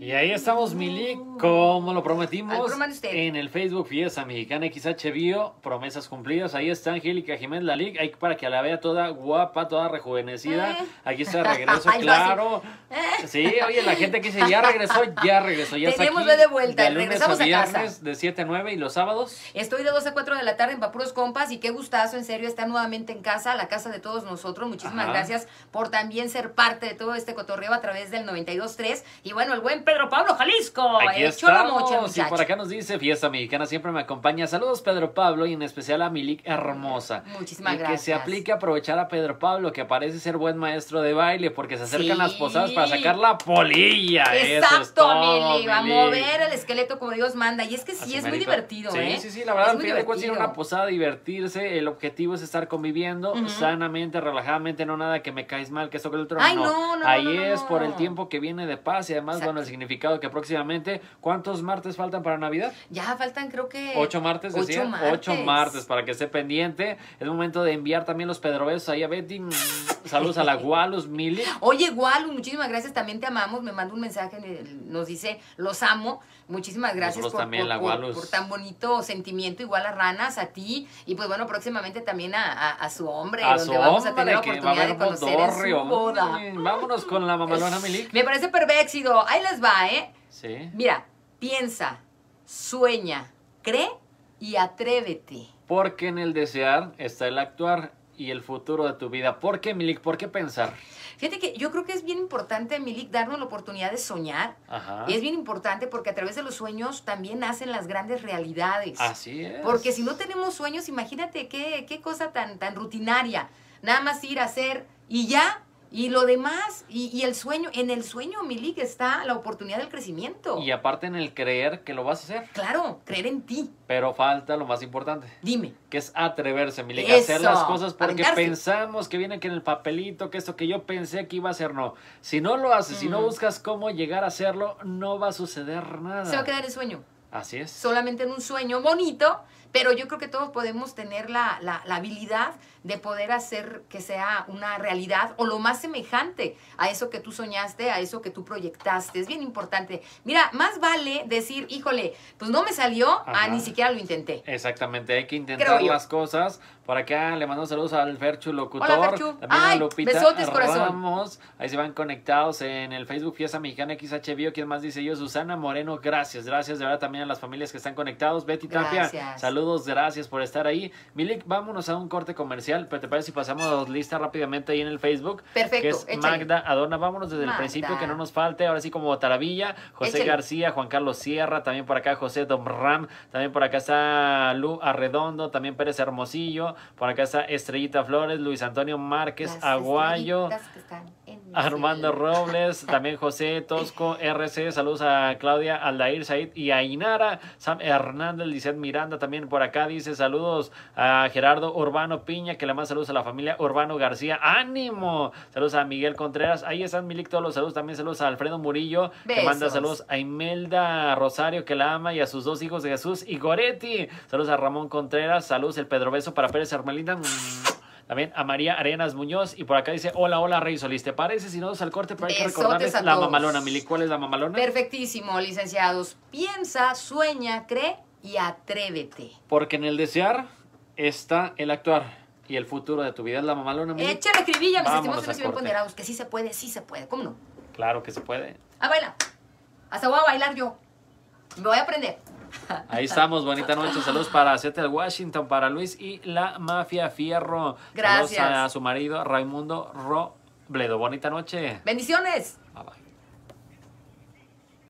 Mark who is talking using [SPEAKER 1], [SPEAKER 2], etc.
[SPEAKER 1] Y ahí estamos, Mili, como lo prometimos en el Facebook Fiesta Mexicana XH Bio, promesas cumplidas. Ahí está Angélica Jiménez Lalic, ahí para que la vea toda guapa, toda rejuvenecida.
[SPEAKER 2] Eh.
[SPEAKER 1] Aquí está de regreso, claro. Sí, oye, la gente que dice ya regresó, ya regresó, ya está aquí.
[SPEAKER 2] Tenemos de vuelta,
[SPEAKER 1] de lunes
[SPEAKER 2] regresamos a casa.
[SPEAKER 1] viernes, de 7 a 9 y los sábados.
[SPEAKER 2] Estoy de 2 a 4 de la tarde en Papuros Compas y qué gustazo, en serio, estar nuevamente en casa, la casa de todos nosotros. Muchísimas
[SPEAKER 1] Ajá.
[SPEAKER 2] gracias por también ser parte de todo este cotorreo a través del 92.3. Y bueno, el buen Pedro Pablo Jalisco.
[SPEAKER 1] Aquí
[SPEAKER 2] la
[SPEAKER 1] estamos.
[SPEAKER 2] mocha,
[SPEAKER 1] y por acá nos dice Fiesta Mexicana siempre me acompaña. Saludos Pedro Pablo y en especial a Milik hermosa.
[SPEAKER 2] Muchísimas
[SPEAKER 1] y
[SPEAKER 2] gracias.
[SPEAKER 1] que se aplique a aprovechar a Pedro Pablo que parece ser buen maestro de baile porque se acercan
[SPEAKER 2] Sí.
[SPEAKER 1] las posadas para sacar la polilla. Eso es
[SPEAKER 2] Exacto,
[SPEAKER 1] todo,
[SPEAKER 2] Mili, a mover el esqueleto como Dios manda. Y es que sí,
[SPEAKER 1] Así
[SPEAKER 2] es muy divertido,
[SPEAKER 1] sí,
[SPEAKER 2] ¿eh?
[SPEAKER 1] Sí, sí, la verdad,
[SPEAKER 2] Es
[SPEAKER 1] al
[SPEAKER 2] muy
[SPEAKER 1] final de cuentas ir a una posada, divertirse. El objetivo es estar conviviendo
[SPEAKER 2] Ujú.
[SPEAKER 1] sanamente, relajadamente, no nada que me caes mal, que esto que el otro.
[SPEAKER 2] Ay, no, no,
[SPEAKER 1] Ahí
[SPEAKER 2] no, no,
[SPEAKER 1] es por el
[SPEAKER 2] no.
[SPEAKER 1] tiempo que viene de paz y además,
[SPEAKER 2] Exacto.
[SPEAKER 1] bueno, el significado que próximamente. ¿Cuántos martes faltan para Navidad?
[SPEAKER 2] Ya faltan, creo que.
[SPEAKER 1] Ocho martes,
[SPEAKER 2] Ocho
[SPEAKER 1] decía.
[SPEAKER 2] martes.
[SPEAKER 1] Ocho martes, para que esté pendiente. Es momento de enviar también los pedrobesos ahí a Betty. Saludos a la Gualus Mili.
[SPEAKER 2] Oye, Gualu, muchísimas gracias, también te amamos. Me manda un mensaje, nos dice, los amo. Muchísimas gracias
[SPEAKER 1] Nosotros
[SPEAKER 2] por,
[SPEAKER 1] también,
[SPEAKER 2] por-
[SPEAKER 1] la
[SPEAKER 2] por-
[SPEAKER 1] Gualus.
[SPEAKER 2] por tan bonito sentimiento, igual a Ranas, a ti. Y pues bueno, próximamente también a, a- a su hombre,
[SPEAKER 1] A
[SPEAKER 2] donde
[SPEAKER 1] su
[SPEAKER 2] vamos a tener la
[SPEAKER 1] que va a
[SPEAKER 2] oportunidad de conocer en su boda.
[SPEAKER 1] Vámonos con la mamalona Milik.
[SPEAKER 2] Me parece pervéxido. Ahí les va, ¿eh?
[SPEAKER 1] Sí.
[SPEAKER 2] Mira, piensa, sueña, cree y atrévete.
[SPEAKER 1] Porque en el desear está el actuar y el futuro de tu vida. ¿Por qué, Milik? ¿Por qué pensar?
[SPEAKER 2] Fíjate que yo creo que es bien importante, Milik, darnos la oportunidad de soñar.
[SPEAKER 1] Ajá.
[SPEAKER 2] Es bien importante porque a través de los sueños también nacen las grandes realidades.
[SPEAKER 1] Así es.
[SPEAKER 2] Porque si no tenemos sueños, imagínate qué, qué cosa tan, tan rutinaria. Nada más ir a hacer y ya. Y lo demás, y, y el sueño, en el sueño, Milik, está la oportunidad del crecimiento.
[SPEAKER 1] Y aparte en el creer que lo vas a hacer.
[SPEAKER 2] Claro, creer en ti.
[SPEAKER 1] Pero falta lo más importante.
[SPEAKER 2] Dime.
[SPEAKER 1] que es atreverse, Milik, a hacer las cosas porque
[SPEAKER 2] aventarse.
[SPEAKER 1] pensamos que viene que en el papelito, que esto que yo pensé que iba a ser, no. Si no lo haces, si no
[SPEAKER 2] Mm.
[SPEAKER 1] buscas cómo llegar a hacerlo, no va a suceder nada.
[SPEAKER 2] Se va a quedar el sueño.
[SPEAKER 1] Así es.
[SPEAKER 2] solamente en un sueño bonito, pero yo creo que todos podemos tener la, la- la habilidad de poder hacer que sea una realidad o lo más semejante a eso que tú soñaste, a eso que tú proyectaste. Es bien importante. Mira, más vale decir, híjole, pues no me salió,
[SPEAKER 1] Ajá.
[SPEAKER 2] a ni siquiera lo intenté.
[SPEAKER 1] Exactamente, hay que intentar las cosas. Por acá le mando saludos al Ferchu Locutor,
[SPEAKER 2] Hola, Ferchu.
[SPEAKER 1] también a Lupita
[SPEAKER 2] besotes, corazón.
[SPEAKER 1] Ahí se van conectados en el Facebook Fiesta Mexicana XH Bio. ¿Quién más dice yo? Susana Moreno, gracias, gracias de verdad también a las familias que están conectados. Betty Tapia,
[SPEAKER 2] Gracias.
[SPEAKER 1] Saludos, gracias por estar ahí. Milik, vámonos a un corte comercial, pero te parece si pasamos lista rápidamente ahí en el Facebook.
[SPEAKER 2] Perfecto,
[SPEAKER 1] Que es
[SPEAKER 2] échale.
[SPEAKER 1] Magda Adorna. Vámonos desde el principio, que no nos falte. Ahora sí, como Taravilla, José
[SPEAKER 2] Échale.
[SPEAKER 1] García, Juan Carlos Sierra, también por acá José Domram, también por acá está Lu Arredondo, también Pérez Hermosillo, por acá está Estrellita Flores, Luis Antonio Márquez,
[SPEAKER 2] Las
[SPEAKER 1] Aguayo.
[SPEAKER 2] que están
[SPEAKER 1] Armando. Robles, también José Tosco, RC, saludos a Claudia Aldair Said y a Inara, Sam Hernández, Lizeth Miranda también por acá dice saludos a Gerardo Urbano Piña, que le manda saludos a la familia Urbano García, ánimo, saludos a Miguel Contreras, ahí están Milik todos los saludos, también saludos a Alfredo Murillo, que manda
[SPEAKER 2] Besos.
[SPEAKER 1] saludos a Imelda Rosario, que la ama, y a sus dos hijos de Jesús y Goretti, saludos a Ramón Contreras, saludos el Pedro Beso para Pérez Hermelinda. También a María Arenas Muñoz. Y por acá dice: Hola, hola, Rey Solís. ¿Te parece? Si no nos al corte, pero hay que recordarles la mamalona. Mili, ¿cuál es la mamalona?
[SPEAKER 2] Perfectísimo, licenciados. Piensa, sueña, cree y atrévete.
[SPEAKER 1] Porque en el desear está el actuar y el futuro de tu vida. Es la mamalona, Mili.
[SPEAKER 2] Échale escribilla, mis estimados y ponderados, que sí se puede, sí se puede, ¿cómo no?
[SPEAKER 1] Claro que se puede.
[SPEAKER 2] Ah, baila. Hasta voy a bailar yo. Me voy a aprender.
[SPEAKER 1] Ahí estamos, bonita noche. Saludos para Seattle, Washington, para Luis y la Mafia Fierro.
[SPEAKER 2] Gracias.
[SPEAKER 1] Saludos a su marido Raimundo Robledo. Bonita noche.
[SPEAKER 2] Bendiciones.
[SPEAKER 1] Bye bye.